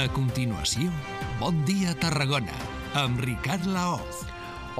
A continuació, Bon dia Tarragona, amb Ricard Laoz.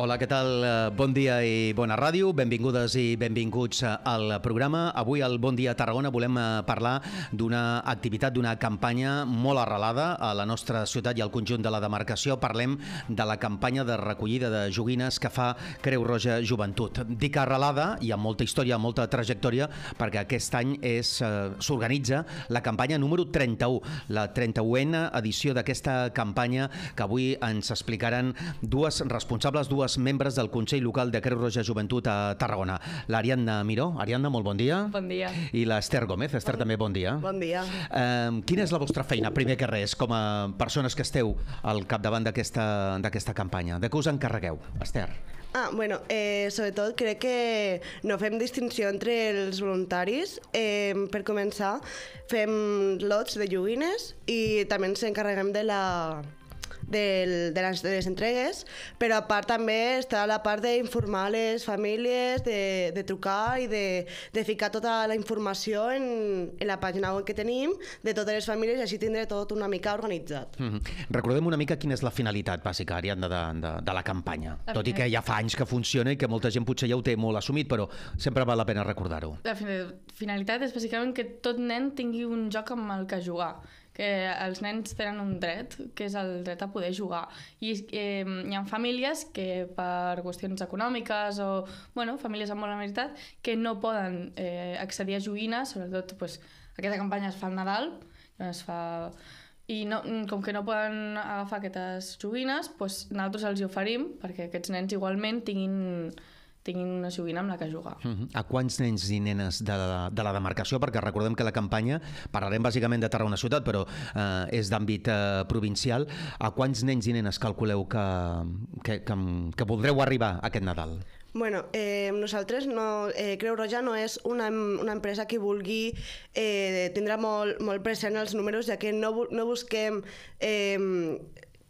Hola, què tal? Eh, Bon dia i bona ràdio. Benvingudes i benvinguts eh, al programa. Avui al Bon dia Tarragona volem eh, parlar d'una activitat, d'una campanya molt arrelada a la nostra ciutat i al conjunt de la demarcació. Parlem de la campanya de recollida de joguines que fa Creu Roja Joventut. Dic arrelada i amb molta història, amb molta trajectòria, perquè aquest any s'organitza la campanya número 31, la 31a edició d'aquesta campanya que avui ens explicaran dues responsables, dues membres del Consell Local de Creu Roja Joventut a Tarragona. L'Ariadna Miró. Ariadna, molt bon dia. Bon dia. I l'Ester Gómez. Esther, també bon dia. Bon dia. Eh, quina és la vostra feina, primer que res, com a persones que esteu al capdavant d'aquesta d'aquesta campanya? De què us encarregueu, Esther? Ah, bueno, eh, sobretot crec que no fem distinció entre els voluntaris. Eh, per començar, fem lots de joguines i també ens encarreguem de la del, de, les, de les entregues, però a part també està la part d'informar les famílies, de, de trucar i de, de ficar tota la informació en, en la pàgina web que tenim de totes les famílies i així tindré tot una mica organitzat. Mm -hmm. Recordem una mica quina és la finalitat bàsica, Ariadna, de, de, de la campanya. La Tot i que ja fa anys que funciona i que molta gent potser ja ho té molt assumit, però sempre val la pena recordar-ho. La fina- finalitat és bàsicament que tot nen tingui un joc amb el que jugar que els nens tenen un dret, que és el dret a poder jugar. I eh, hi ha famílies que per qüestions econòmiques o, bueno, famílies amb bona veritat, que no poden eh, accedir a joguines, sobretot pues, aquesta campanya es fa al Nadal, es fa i no, com que no poden agafar aquestes joguines, doncs nosaltres els hi oferim perquè aquests nens igualment tinguin, tinguin una joguina amb la que jugar. Uh -huh. A quants nens i nenes de la, de la demarcació? Perquè recordem que la campanya, parlarem bàsicament de Tarragona Ciutat, però eh, és d'àmbit eh, provincial. A quants nens i nenes calculeu que, que, que, que voldreu arribar aquest Nadal? Bueno, eh, nosaltres, no, eh, Creu Roja no és una, una empresa que vulgui eh, tindre molt, molt present els números, ja que no, no busquem eh,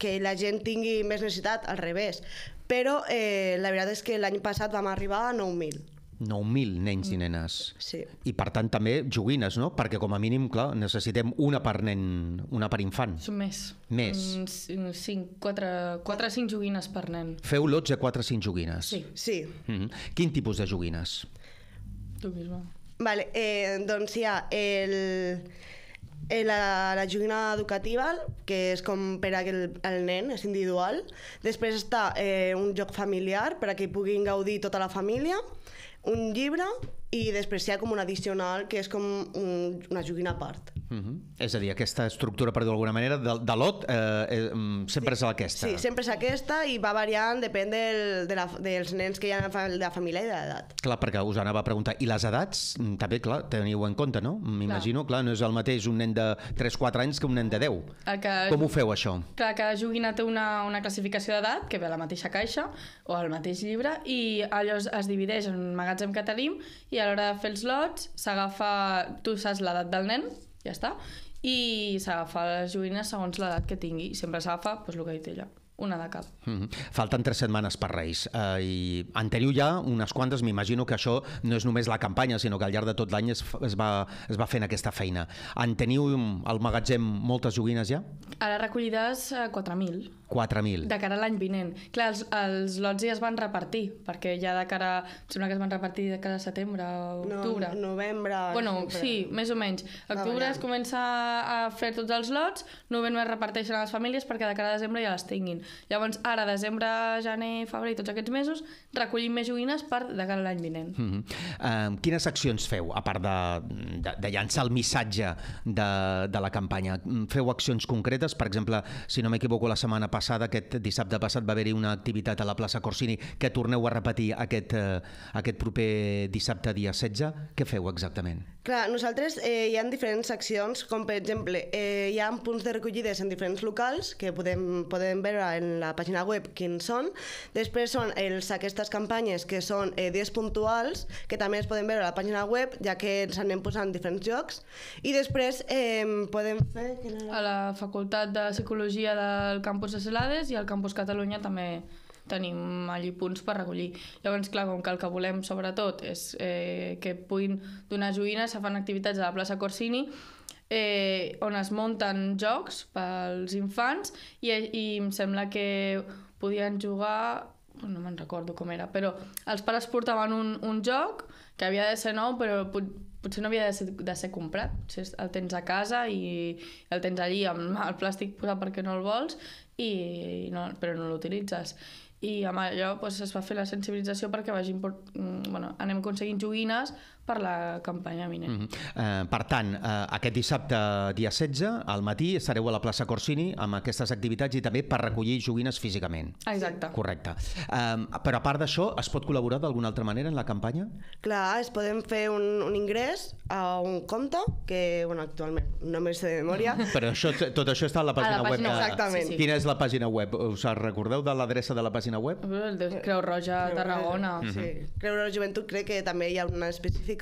que la gent tingui més necessitat, al revés. Però eh, la veritat és que l'any passat vam arribar a 9.000. 9.000 nens i nenes. Sí. I per tant també joguines, no? Perquè com a mínim, clar, necessitem una per nen, una per infant. Són més. Més. Mm, c- cinc, quatre, quatre o cinc joguines per nen. Feu lots de 4 o 5 joguines. Sí, Sí. Mm -hmm. Quin tipus de joguines? tu misma. Vale, eh, doncs hi ha el, el, la, la joguina educativa, que és com per a el, el nen, és individual. Després està eh, un joc familiar, per a que puguin gaudir tota la família. Un llibre i després hi ha com un addicional, que és com un, una joguina a part. Mm -hmm. És a dir, aquesta estructura, per dir-ho d'alguna manera, de, de lot eh, eh, mm, sempre és aquesta. Sí, sempre és aquesta i va variant, depèn del, de la, dels nens que hi ha de la família i de l'edat. Clar, perquè us anava a preguntar, i les edats? Mm, També, clar, teniu en compte, no? M'imagino, clar. no és el mateix un nen de 3-4 anys que un nen de 10. El que, Com ho feu, això? Clar, cada joguina té una, una classificació d'edat, que ve a la mateixa caixa o al mateix llibre, i allò es, es divideix en un magatzem que tenim, i a l'hora de fer els lots s'agafa... Tu saps l'edat del nen, ja està, i s'agafa les joguines segons l'edat que tingui. Sempre s'agafa, doncs, el que ha dit ella, una de cap. Mm -hmm. Falten tres setmanes per Reis eh, i en teniu ja unes quantes, m'imagino que això no és només la campanya, sinó que al llarg de tot l'any es, es, va, es va fent aquesta feina. En teniu al magatzem moltes joguines ja? Ara recollides eh, 4.000. 4.000. De cara a l'any vinent. Clar, els, els lots ja es van repartir, perquè ja de cara... em Sembla que es van repartir de cara a setembre o octubre. No, novembre... Bueno, sempre. sí, més o menys. Octubre es comença a fer tots els lots, novembre es reparteixen a les famílies perquè de cara a desembre ja les tinguin. Llavors, ara, desembre, gener, febrer i tots aquests mesos, recollim més joguines per de cara a l'any vinent. Mm -hmm. uh, quines accions feu, a part de, de, de llançar el missatge de, de la campanya? Mm, Feu accions concretes? Per exemple, si no m'equivoco, la setmana passada, aquest dissabte passat, va haver-hi una activitat a la plaça Corsini que torneu a repetir aquest, uh, aquest proper dissabte, dia 16. Què feu exactament? Clar, nosaltres eh, hi ha diferents accions, com per exemple, eh, hi ha punts de recollides en diferents locals que podem, podem veure en la pàgina web quins són. Després són els, aquestes campanyes que són eh, dies puntuals, que també es poden veure a la pàgina web, ja que ens anem posant diferents jocs. I després eh, podem fer... A la Facultat de Psicologia del campus de Celades i al campus Catalunya també tenim allí punts per recollir. Llavors, clar, com que el que volem sobretot és eh, que puguin donar joguines, se fan activitats a la plaça Corsini, eh, on es munten jocs pels infants i, i em sembla que podien jugar no me'n recordo com era, però els pares portaven un, un joc que havia de ser nou, però pot, potser no havia de ser, de ser comprat. Potser el tens a casa i el tens allí amb el plàstic posat perquè no el vols, i no, però no l'utilitzes i amb allò doncs, es va fer la sensibilització perquè vagin, mm, bueno, anem aconseguint joguines per la campanya minent. Mm -hmm. eh, per tant, eh, aquest dissabte, dia 16, al matí, estareu a la plaça Corsini amb aquestes activitats i també per recollir joguines físicament. Exacte. Correcte. Eh, però a part d'això, es pot col·laborar d'alguna altra manera en la campanya? Clar, es podem fer un, un ingrés a un compte, que bueno, actualment no me sé de memòria. Però això, tot això està a la pàgina, a la pàgina web. Exactament. Sí, sí. Quina és la pàgina web? Us recordeu de l'adreça de la pàgina web? Creu Roja, Tarragona. Sí. Creu Roja Joventut crec que també hi ha una específica.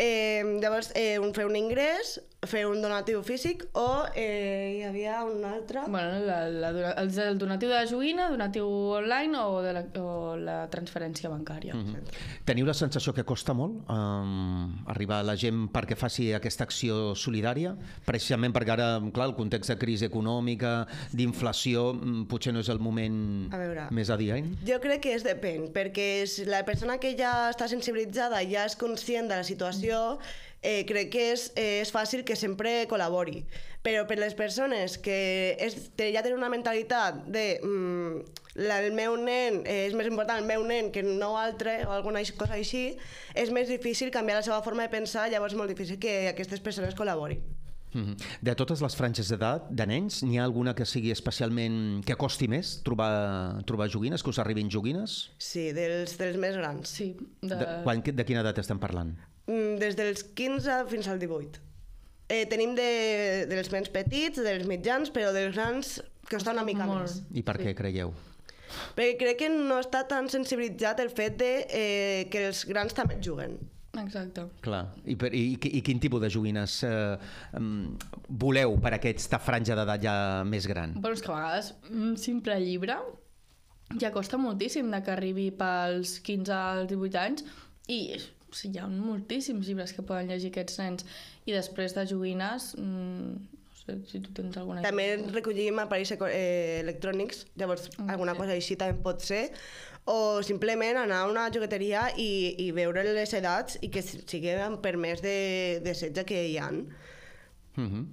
Eh, llavors, eh, un, fer un ingrés, fer un donatiu físic o eh, hi havia un altre... Bueno, la, la, el, el donatiu de la joguina, donatiu online o, de la, o la transferència bancària. Mm -hmm. Teniu la sensació que costa molt um, arribar a la gent perquè faci aquesta acció solidària? Precisament perquè ara, clar, el context de crisi econòmica, d'inflació, mm, potser no és el moment A veure. més adient? Jo crec que es depèn, perquè si la persona que ja està sensibilitzada ja és conscient de la situació, eh, crec que és, eh, és fàcil que sempre col·labori. Però per les persones que és, te- ja tenen una mentalitat de mm, la, el meu nen, eh, és més important el meu nen que no altre, o alguna cosa així, és més difícil canviar la seva forma de pensar, llavors és molt difícil que aquestes persones col·laborin. Mhm. De totes les franges d'edat, de nens, n'hi ha alguna que sigui especialment... que costi més trobar, trobar joguines, que us arribin joguines? Sí, dels, dels més grans. Sí, de... De, quan, de quina edat estem parlant? Mm, Des dels 15 fins al 18. Eh, tenim de, dels menys petits, dels mitjans, però dels grans costa una mica Molt. més. I per què creieu? Perquè crec que no està tan sensibilitzat el fet de eh, que els grans també juguen. Exacte. Clar. I, per, i, i quin tipus de joguines eh, voleu per a aquesta franja d'edat ja més gran? Però és que a vegades un simple llibre ja costa moltíssim de que arribi pels 15 als 18 anys i o sigui, hi ha moltíssims llibres que poden llegir aquests nens i després de joguines mm, no sé si tu tens alguna També recollim aparells eh, electrònics, llavors alguna cosa així també pot ser, o simplement anar a una jogueteria i, i veure les edats i que sigui per més de, de 16 que hi han. Uh -huh.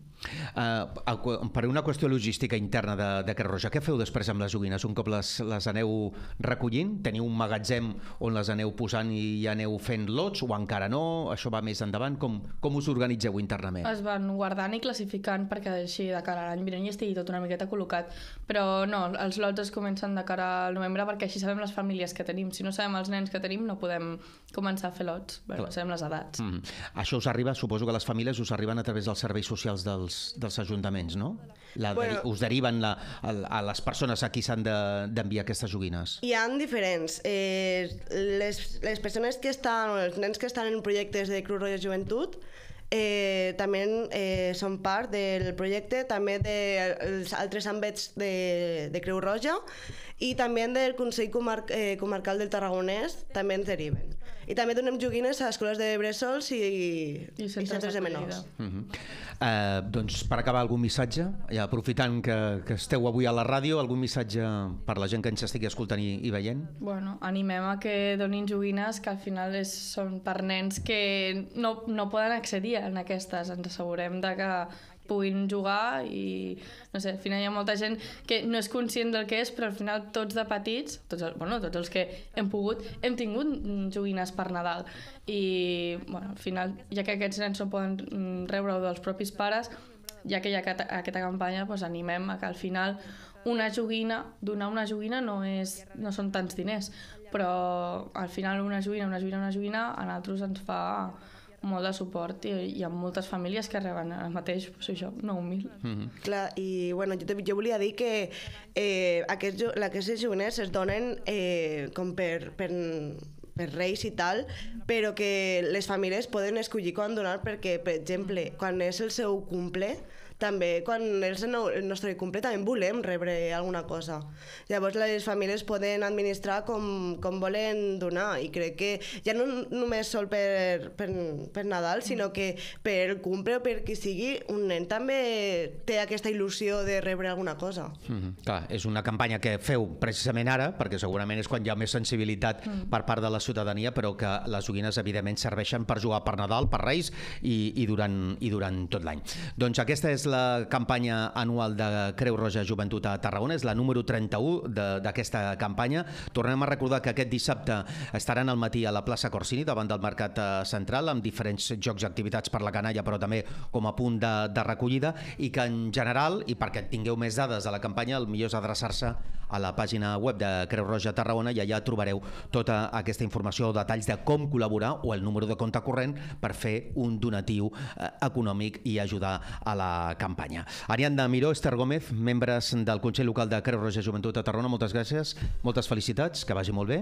Uh, per una qüestió logística interna de, de Creu Roja, què feu després amb les joguines? Un cop les, les aneu recollint? Teniu un magatzem on les aneu posant i aneu fent lots o encara no? Això va més endavant? Com, com us organitzeu internament? Es van guardant i classificant perquè així de cara a l'any vinent ja estigui tot una miqueta col·locat. Però no, els lots es comencen de cara al novembre perquè així sabem les famílies que tenim. Si no sabem els nens que tenim no podem començar a fer lots, no sabem les edats. Mm. Això us arriba, suposo que les famílies us arriben a través dels serveis socials dels, dels ajuntaments, no? La, Bueno. us deriven la, a, a les persones a qui s'han de- d'enviar aquestes joguines. Hi han diferents. Eh, les, les persones que estan, o els nens que estan en projectes de Cruz Roja Joventut, eh, també eh, són part del projecte, també dels altres àmbits de, de Creu Roja i també del Consell Comar eh, Comarcal del Tarragonès també ens deriven. I també donem joguines a escoles de bressols i, I i centres centres de menors. Uh -huh. uh, doncs per acabar algun missatge, ja aprofitant que, que esteu avui a la ràdio, algun missatge per la gent que ens estigui escoltant i, i veient? Bueno, animem a que donin joguines que al final és, són per nens que no, no poden accedir en aquestes. Ens assegurem de que puguin jugar i no sé, al final hi ha molta gent que no és conscient del que és però al final tots de petits tots, bueno, tots els que hem pogut hem tingut joguines per Nadal. I bueno, al final ja que aquests nens no poden mm, rebre-ho dels propis pares ja que hi ha aquesta campanya doncs animem a que al final una joguina, donar una joguina no, és, no són tants diners, però al final una joguina, una joguina, una joguina a nosaltres ens fa molt de suport i hi ha moltes famílies que reben ara mateix, doncs això, 9.000. Uh -huh. Clar, i bueno, jo, te- jo volia dir que eh, aquests, jo- aquestes joguines es donen eh, com per, per, per reis i tal, però que les famílies poden escollir quan donar perquè, per exemple, quan és el seu cumple, també quan és el, nou, el nostre cumple també volem rebre alguna cosa. Llavors les famílies poden administrar com, com volen donar i crec que ja no només sol per, per, per Nadal, sinó que per el cumple o per qui sigui, un nen també té aquesta il·lusió de rebre alguna cosa. Mm -hmm. Clar, és una campanya que feu precisament ara, perquè segurament és quan hi ha més sensibilitat mm. per part de la ciutadania, però que les joguines evidentment serveixen per jugar per Nadal, per Reis i, i, durant, i durant tot l'any. Doncs aquesta és la campanya anual de Creu Roja Joventut a Tarragona, és la número 31 d'aquesta campanya. Tornem a recordar que aquest dissabte estaran al matí a la plaça Corsini, davant del Mercat eh, Central, amb diferents jocs i activitats per la canalla, però també com a punt de, de recollida, i que en general, i perquè tingueu més dades de la campanya, el millor és adreçar-se a la pàgina web de Creu Roja Tarragona i allà trobareu tota aquesta informació o detalls de com col·laborar o el número de compte corrent per fer un donatiu eh, econòmic i ajudar a la campanya. Ariadna Miró, Esther Gómez, membres del Consell Local de Creu Roja Joventut de Tarragona, moltes gràcies, moltes felicitats, que vagi molt bé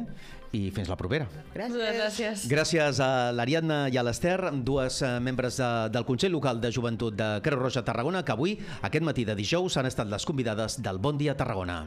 i fins la propera. Gràcies. Gràcies. Gràcies a l'Ariadna i a l'Ester, dues eh, membres de, del Consell Local de Joventut de Creu Roja Tarragona, que avui, aquest matí de dijous, han estat les convidades del Bon Dia Tarragona.